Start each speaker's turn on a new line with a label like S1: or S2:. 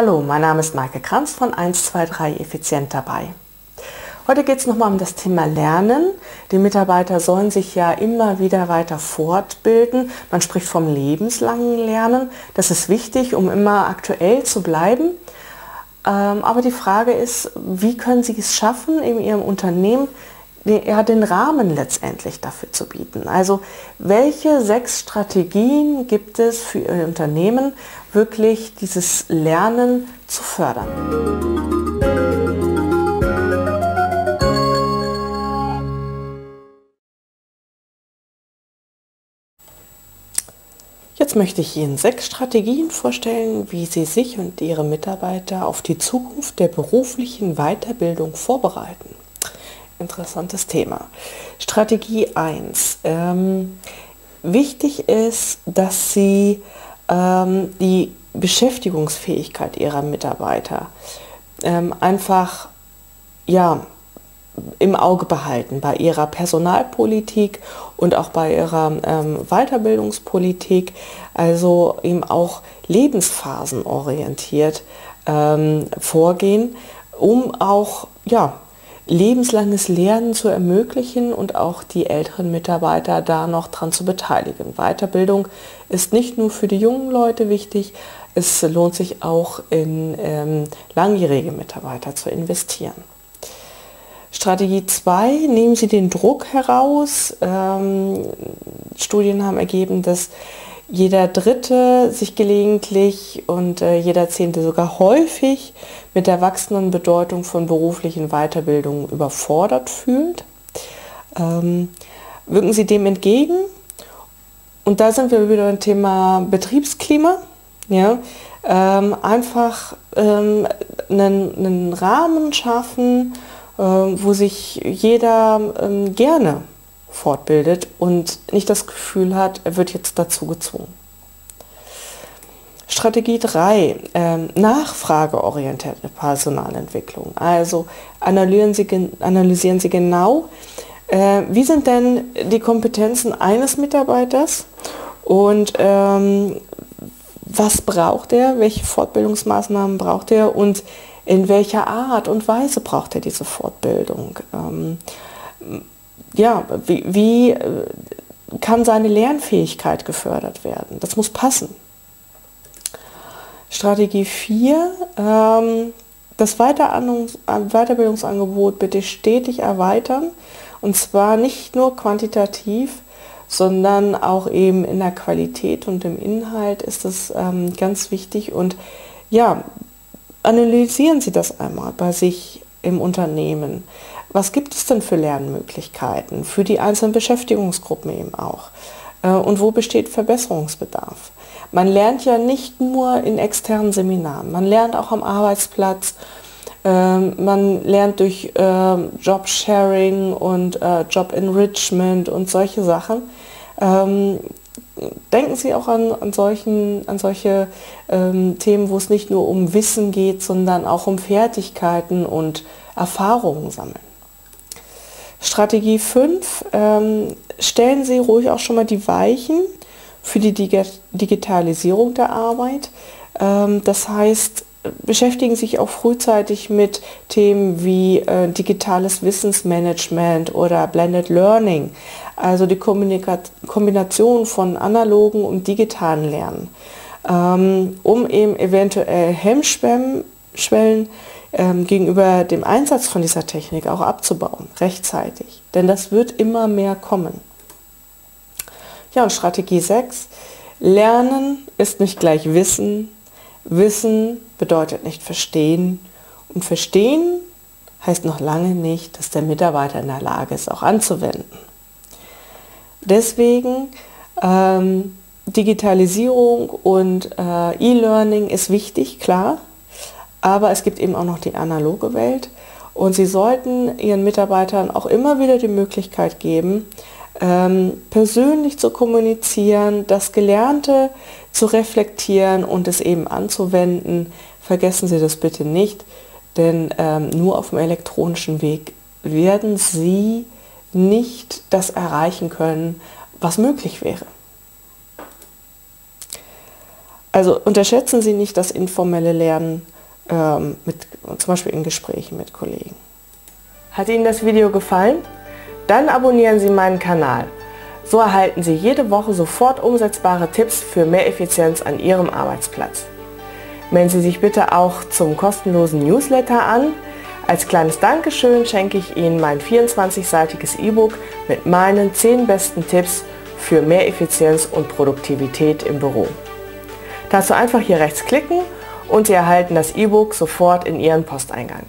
S1: Hallo, mein Name ist Maike Kranz von 123 Effizient dabei. Heute geht es nochmal um das Thema Lernen. Die Mitarbeiter sollen sich ja immer wieder weiter fortbilden. Man spricht vom lebenslangen Lernen. Das ist wichtig, um immer aktuell zu bleiben. Ähm, aber die Frage ist, wie können Sie es schaffen, in Ihrem Unternehmen ja, den Rahmen letztendlich dafür zu bieten. Also welche sechs Strategien gibt es für Ihr Unternehmen, wirklich dieses Lernen zu fördern? Jetzt möchte ich Ihnen sechs Strategien vorstellen, wie Sie sich und Ihre Mitarbeiter auf die Zukunft der beruflichen Weiterbildung vorbereiten interessantes Thema. Strategie 1. Ähm, wichtig ist, dass Sie ähm, die Beschäftigungsfähigkeit Ihrer Mitarbeiter ähm, einfach ja, im Auge behalten bei ihrer Personalpolitik und auch bei ihrer ähm, Weiterbildungspolitik, also eben auch lebensphasenorientiert ähm, vorgehen, um auch ja, lebenslanges Lernen zu ermöglichen und auch die älteren Mitarbeiter da noch dran zu beteiligen. Weiterbildung ist nicht nur für die jungen Leute wichtig, es lohnt sich auch in ähm, langjährige Mitarbeiter zu investieren. Strategie 2, nehmen Sie den Druck heraus. Ähm, Studien haben ergeben, dass jeder Dritte sich gelegentlich und äh, jeder Zehnte sogar häufig mit der wachsenden Bedeutung von beruflichen Weiterbildungen überfordert fühlt. Ähm, wirken Sie dem entgegen? Und da sind wir wieder beim Thema Betriebsklima. Ja? Ähm, einfach ähm, einen, einen, Rahmen schaffen, ähm, wo sich jeder ähm, gerne fortbildet und nicht das Gefühl hat, er wird jetzt dazu gezwungen. Strategie 3, ähm, nachfrageorientierte Personalentwicklung. Also analysieren Sie, analysieren Sie genau, äh, wie sind denn die Kompetenzen eines Mitarbeiters und ähm, was braucht er, welche Fortbildungsmaßnahmen braucht er und in welcher Art und Weise braucht er diese Fortbildung. Ähm, ja, wie, wie äh, kann seine Lernfähigkeit gefördert werden? Das muss passen. Strategie 4, ähm, das Weiterbildungsangebot bitte stetig erweitern und zwar nicht nur quantitativ, sondern auch eben in der Qualität und im Inhalt ist das ähm, ganz wichtig und ja, analysieren Sie das einmal bei sich im Unternehmen. Was gibt es denn für Lernmöglichkeiten für die einzelnen Beschäftigungsgruppen eben auch? Äh, und wo besteht Verbesserungsbedarf? Man lernt ja nicht nur in externen Seminaren, man lernt auch am Arbeitsplatz, ähm, man lernt durch ähm, Jobsharing und äh, Job Enrichment und solche Sachen. Ähm, denken Sie auch an, an, solchen, an solche Themen, wo es nicht nur um Wissen geht, sondern auch um Fertigkeiten und Erfahrungen sammeln. Strategie 5, ähm, stellen Sie ruhig auch schon mal die Weichen für die Digitalisierung der Arbeit. Ähm, das heißt, beschäftigen sich auch frühzeitig mit Themen wie äh, digitales Wissensmanagement oder Blended Learning, also die Kommunika Kombination von analogen und digitalen Lernen, ähm, um eben eventuell Hemmschwellen ähm, gegenüber dem Einsatz von dieser Technik auch abzubauen, rechtzeitig. Denn das wird immer mehr kommen. Ja, und Strategie 6. Lernen ist nicht gleich Wissen. Wissen bedeutet nicht verstehen. Und verstehen heißt noch lange nicht, dass der Mitarbeiter in der Lage ist, auch anzuwenden. Deswegen ähm, Digitalisierung und äh, E-Learning ist wichtig, klar, aber es gibt eben auch noch die analoge Welt und Sie sollten Ihren Mitarbeitern auch immer wieder die Möglichkeit geben, ähm, persönlich zu kommunizieren, das Gelernte zu reflektieren und es eben anzuwenden. Vergessen Sie das bitte nicht, denn ähm, nur auf dem elektronischen Weg werden Sie nicht das erreichen können, was möglich wäre. Also unterschätzen Sie nicht das informelle Lernen ähm, mit, zum Beispiel in Gesprächen mit Kollegen. Hat Ihnen das Video gefallen? Dann abonnieren Sie meinen Kanal. So erhalten Sie jede Woche sofort umsetzbare Tipps für mehr Effizienz an Ihrem Arbeitsplatz. Melden Sie sich bitte auch zum kostenlosen Newsletter an. Als kleines Dankeschön schenke ich Ihnen mein 24-seitiges E-Book mit meinen 10 besten Tipps für mehr Effizienz und Produktivität im Büro. Dazu einfach hier rechts klicken und Sie erhalten das E-Book sofort in Ihren Posteingang.